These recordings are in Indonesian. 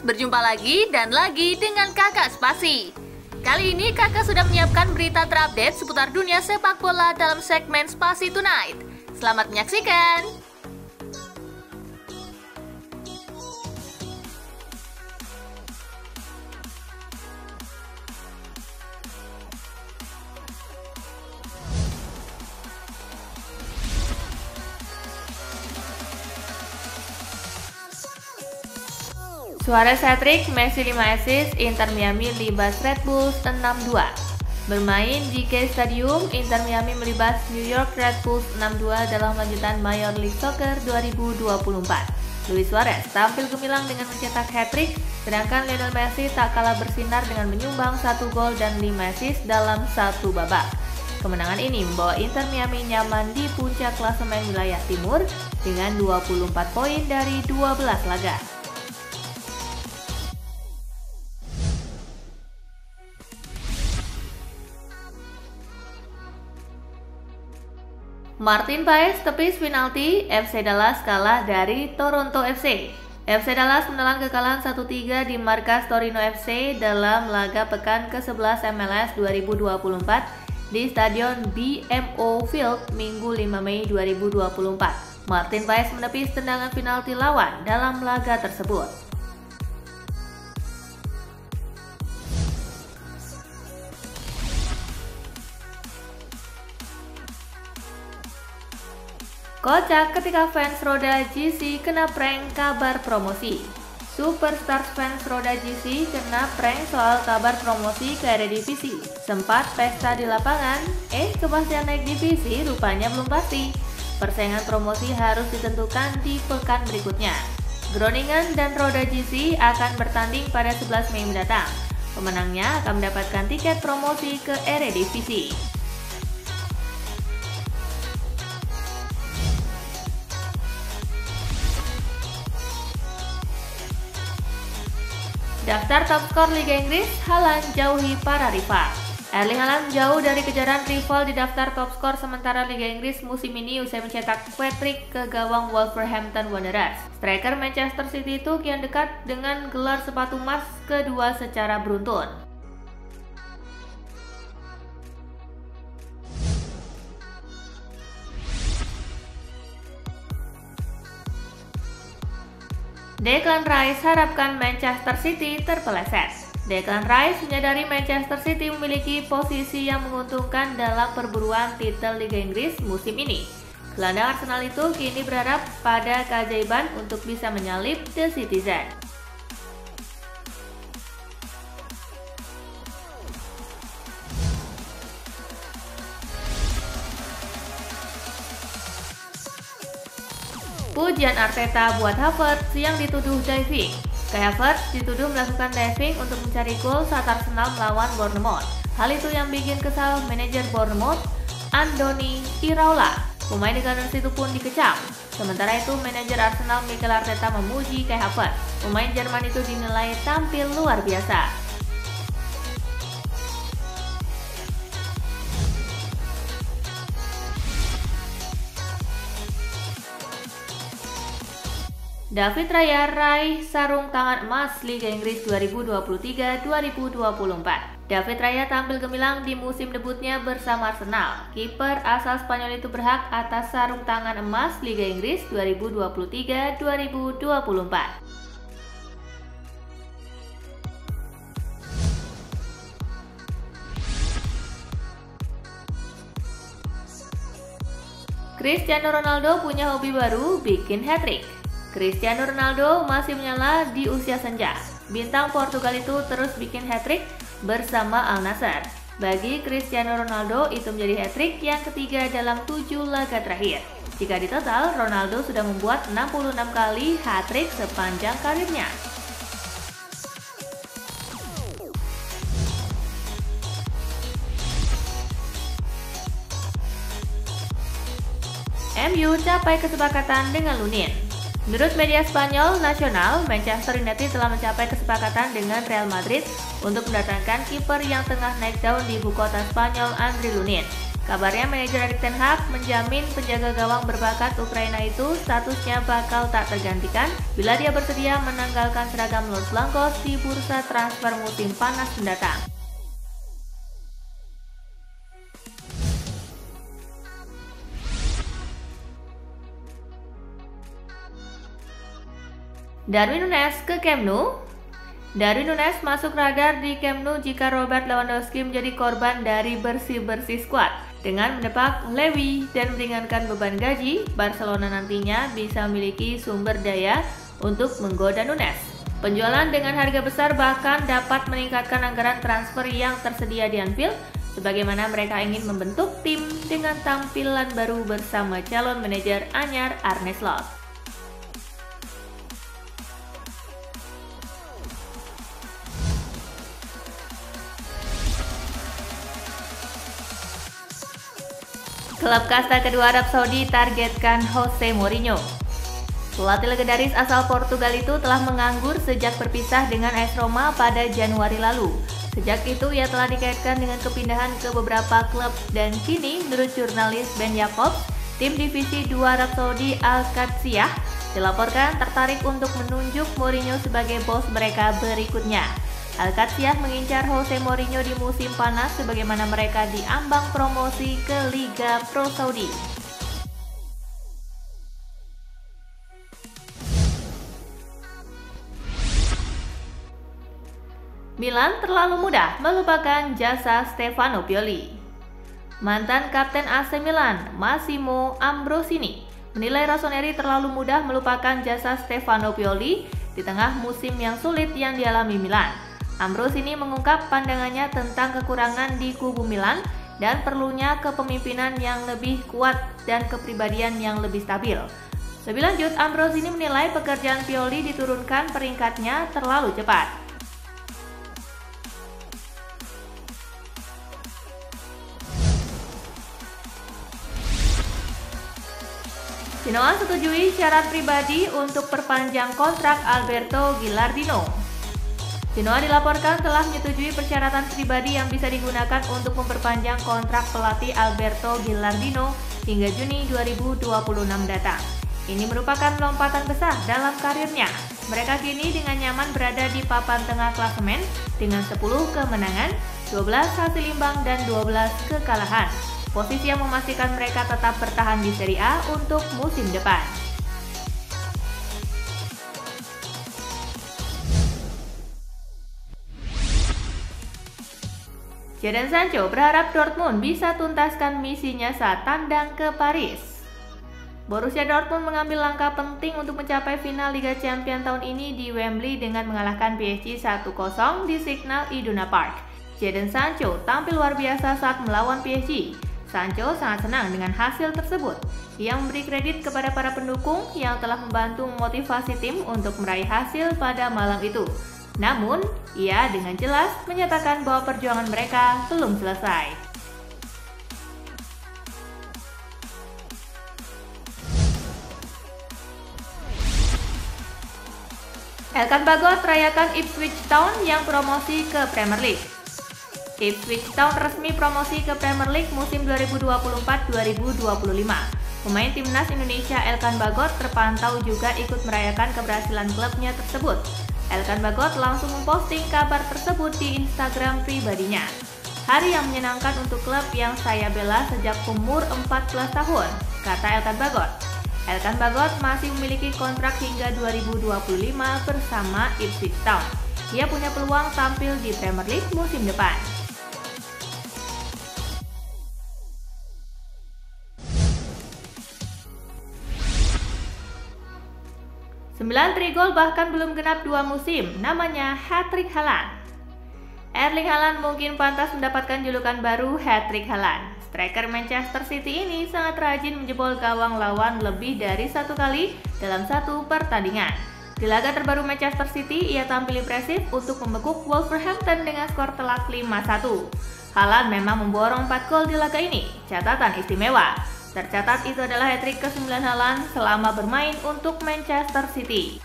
Berjumpa lagi dan lagi dengan kakak Spasi. Kali ini kakak sudah menyiapkan berita terupdate seputar dunia sepak bola dalam segmen Spasi Tonight. Selamat menyaksikan! Suarez hat-trick, Messi 5 assist, Inter Miami libas Red Bulls 6-2. Bermain di K Stadium, Inter Miami melibas New York Red Bulls 6-2 dalam lanjutan Major League Soccer 2024. Luis Suarez tampil gemilang dengan mencetak hat-trick, sedangkan Lionel Messi tak kalah bersinar dengan menyumbang satu gol dan 5 assist dalam satu babak. Kemenangan ini membawa Inter Miami nyaman di puncak klasemen wilayah timur dengan 24 poin dari 12 laga. Martin Paes tepis penalti, FC Dallas kalah dari Toronto FC. FC Dallas menelan kekalahan 1-3 di markas Torino FC dalam laga pekan ke-11 MLS 2024 di Stadion BMO Field Minggu 5 Mei 2024. Martin Paes menepis tendangan penalti lawan dalam laga tersebut. Kocak ketika fans Roda GC kena prank kabar promosi. Superstar fans Roda GC kena prank soal kabar promosi ke Eredivisie. Sempat pesta di lapangan, eh kepastian naik divisi rupanya belum pasti. Persaingan promosi harus ditentukan di pekan berikutnya. Groningen dan Roda GC akan bertanding pada 11 Mei mendatang. Pemenangnya akan mendapatkan tiket promosi ke Eredivisie. Daftar top skor Liga Inggris, Haaland jauhi para rival. Erling Haaland jauh dari kejaran rival di daftar top skor sementara Liga Inggris musim ini usai mencetak hat-trick ke gawang Wolverhampton Wanderers. Striker Manchester City itu kian dekat dengan gelar sepatu emas kedua secara beruntun. Declan Rice harapkan Manchester City terpeleset. Declan Rice menyadari Manchester City memiliki posisi yang menguntungkan dalam perburuan titel Liga Inggris musim ini. Gelandang Arsenal itu kini berharap pada keajaiban untuk bisa menyalip The Citizen. Pujian Arteta buat Havertz yang dituduh diving. Kai Havertz dituduh melakukan diving untuk mencari gol saat Arsenal melawan Bournemouth. Hal itu yang bikin kesal manajer Bournemouth, Andoni Iraola. Pemain di Gunners itu pun dikecam. Sementara itu, manajer Arsenal Mikel Arteta memuji Kai Havertz. Pemain Jerman itu dinilai tampil luar biasa. David Raya raih sarung tangan emas Liga Inggris 2023-2024. David Raya tampil gemilang di musim debutnya bersama Arsenal. Kiper asal Spanyol itu berhak atas sarung tangan emas Liga Inggris 2023-2024. Cristiano Ronaldo punya hobi baru, bikin hat-trick. Cristiano Ronaldo masih menyala di usia senja. Bintang Portugal itu terus bikin hat-trick bersama Al Nassr. Bagi Cristiano Ronaldo itu menjadi hat-trick yang ketiga dalam tujuh laga terakhir. Jika ditotal, Ronaldo sudah membuat 66 kali hat-trick sepanjang karirnya. MU capai kesepakatan dengan Lunin. Menurut media Spanyol nasional, Manchester United telah mencapai kesepakatan dengan Real Madrid untuk mendatangkan kiper yang tengah naik daun di ibu kota Spanyol, Andre Lunin. Kabarnya manajer Erik Ten Hag menjamin penjaga gawang berbakat Ukraina itu statusnya bakal tak tergantikan bila dia bersedia menanggalkan seragam Los Blancos di bursa transfer musim panas mendatang. Darwin Nunes ke Camp Nou Darwin Nunes masuk radar di Camp Nou jika Robert Lewandowski menjadi korban dari bersih-bersih skuad. Dengan mendepak Lewi dan meringankan beban gaji, Barcelona nantinya bisa memiliki sumber daya untuk menggoda Nunes. Penjualan dengan harga besar bahkan dapat meningkatkan anggaran transfer yang tersedia di Anfield, sebagaimana mereka ingin membentuk tim dengan tampilan baru bersama calon manajer anyar Arne Slot. Klub kasta kedua Arab Saudi targetkan Jose Mourinho. Pelatih legendaris asal Portugal itu telah menganggur sejak berpisah dengan AS Roma pada Januari lalu. Sejak itu ia telah dikaitkan dengan kepindahan ke beberapa klub dan kini menurut jurnalis Ben Jacobs, tim divisi 2 Arab Saudi Al-Qadsiyah dilaporkan tertarik untuk menunjuk Mourinho sebagai bos mereka berikutnya. Alcatia mengincar Jose Mourinho di musim panas sebagaimana mereka diambang promosi ke Liga Pro Saudi. Milan terlalu mudah melupakan jasa Stefano Pioli. Mantan kapten AC Milan, Massimo Ambrosini, menilai Rossoneri terlalu mudah melupakan jasa Stefano Pioli di tengah musim yang sulit yang dialami Milan. Ambrose ini mengungkap pandangannya tentang kekurangan di kubu Milan dan perlunya kepemimpinan yang lebih kuat dan kepribadian yang lebih stabil. Lebih lanjut, Ambrose ini menilai pekerjaan Pioli diturunkan peringkatnya terlalu cepat. Genoa setujui syarat pribadi untuk perpanjang kontrak Alberto Gilardino. Genoa dilaporkan telah menyetujui persyaratan pribadi yang bisa digunakan untuk memperpanjang kontrak pelatih Alberto Gilardino hingga Juni 2026 datang. Ini merupakan lompatan besar dalam karirnya. Mereka kini dengan nyaman berada di papan tengah klasemen dengan 10 kemenangan, 12 hasil imbang dan 12 kekalahan. Posisi yang memastikan mereka tetap bertahan di Serie A untuk musim depan. Jadon Sancho berharap Dortmund bisa tuntaskan misinya saat tandang ke Paris. Borussia Dortmund mengambil langkah penting untuk mencapai final Liga Champions tahun ini di Wembley dengan mengalahkan PSG 1-0 di Signal Iduna Park. Jadon Sancho tampil luar biasa saat melawan PSG. Sancho sangat senang dengan hasil tersebut. Ia memberi kredit kepada para pendukung yang telah membantu memotivasi tim untuk meraih hasil pada malam itu. Namun, ia dengan jelas menyatakan bahwa perjuangan mereka belum selesai. Elkan Bagot rayakan Ipswich Town yang promosi ke Premier League. Ipswich Town resmi promosi ke Premier League musim 2024-2025. Pemain timnas Indonesia Elkan Bagot terpantau juga ikut merayakan keberhasilan klubnya tersebut. Elkan Bagot langsung memposting kabar tersebut di Instagram pribadinya. Hari yang menyenangkan untuk klub yang saya bela sejak umur 14 tahun, kata Elkan Bagot. Elkan Bagot masih memiliki kontrak hingga 2025 bersama Ipswich Town. Ia punya peluang tampil di Premier League musim depan. 9 trigol bahkan belum genap dua musim, namanya hat-trick Haaland. Erling Haaland mungkin pantas mendapatkan julukan baru hat-trick Haaland. Striker Manchester City ini sangat rajin menjebol gawang lawan lebih dari satu kali dalam satu pertandingan. Di laga terbaru Manchester City, ia tampil impresif untuk membekuk Wolverhampton dengan skor telak 5-1. Haaland memang memborong 4 gol di laga ini, catatan istimewa. Tercatat itu adalah hat-trick ke-9 Haaland selama bermain untuk Manchester City.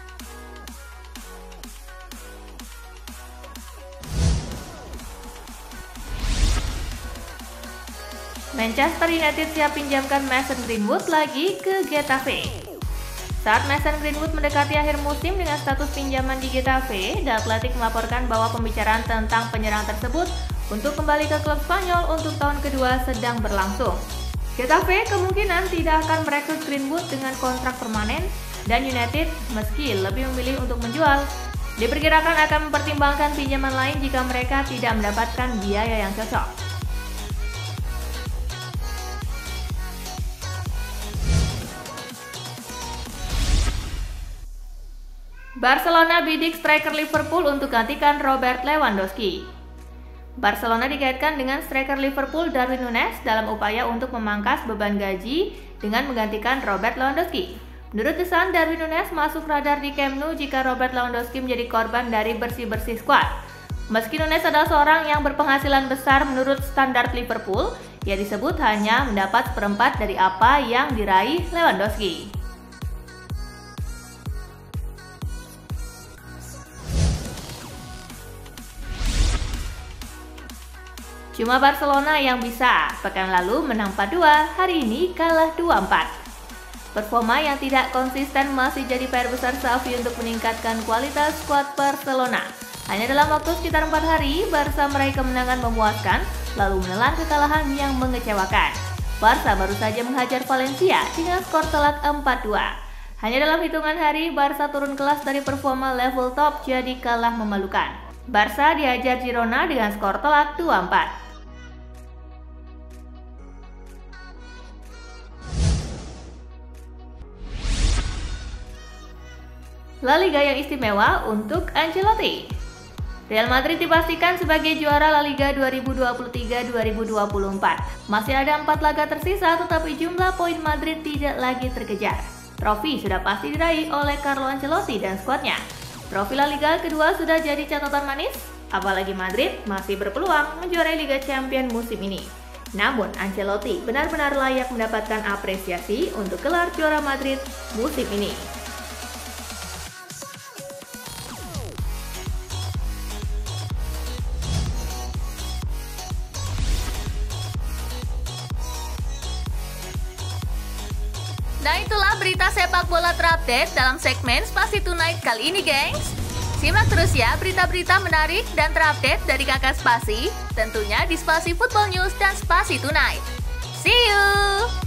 Manchester United siap pinjamkan Mason Greenwood lagi ke Getafe. Saat Mason Greenwood mendekati akhir musim dengan status pinjaman di Getafe, The Athletic melaporkan bahwa pembicaraan tentang penyerang tersebut untuk kembali ke klub Spanyol untuk tahun kedua sedang berlangsung. Getafe kemungkinan tidak akan merekrut Greenwood dengan kontrak permanen dan United meski lebih memilih untuk menjual Diperkirakan akan mempertimbangkan pinjaman lain jika mereka tidak mendapatkan biaya yang cocok. Barcelona bidik striker Liverpool untuk gantikan Robert Lewandowski. Barcelona dikaitkan dengan striker Liverpool Darwin Nunes dalam upaya untuk memangkas beban gaji dengan menggantikan Robert Lewandowski. Menurut The Darwin Nunes masuk radar di Camp Nou jika Robert Lewandowski menjadi korban dari bersih-bersih skuad. Meski Nunes adalah seorang yang berpenghasilan besar menurut standar Liverpool, ia disebut hanya mendapat seperempat dari apa yang diraih Lewandowski. Cuma Barcelona yang bisa. Pekan lalu menang 4-2, hari ini kalah 2-4. Performa yang tidak konsisten masih jadi PR besar Xavi untuk meningkatkan kualitas skuad Barcelona. Hanya dalam waktu sekitar 4 hari, Barca meraih kemenangan memuaskan, lalu menelan kekalahan yang mengecewakan. Barca baru saja menghajar Valencia dengan skor telak 4-2. Hanya dalam hitungan hari, Barca turun kelas dari performa level top jadi kalah memalukan. Barca dihajar Girona dengan skor telak 2-4. La Liga yang istimewa untuk Ancelotti. Real Madrid dipastikan sebagai juara La Liga 2023-2024. Masih ada empat laga tersisa tetapi jumlah poin Madrid tidak lagi terkejar. Trofi sudah pasti diraih oleh Carlo Ancelotti dan skuadnya. Trofi La Liga kedua sudah jadi catatan manis, apalagi Madrid masih berpeluang menjuarai Liga Champions musim ini. Namun Ancelotti benar-benar layak mendapatkan apresiasi untuk gelar juara Madrid musim ini. Itulah berita sepak bola terupdate dalam segmen Spasi Tonight kali ini gengs. Simak terus ya berita-berita menarik dan terupdate dari kakak Spasi, tentunya di Spasi Football News dan Spasi Tonight. See you!